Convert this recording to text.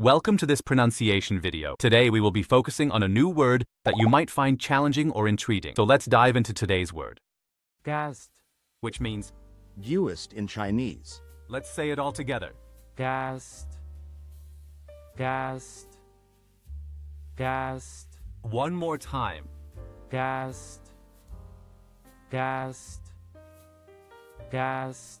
Welcome to this pronunciation video. Today we will be focusing on a new word that you might find challenging or intriguing. So let's dive into today's word, Gast, which means, Fewest in Chinese. let's say it all together. Gast, Gast, Gast, One more time. Gast, Gast, Gast.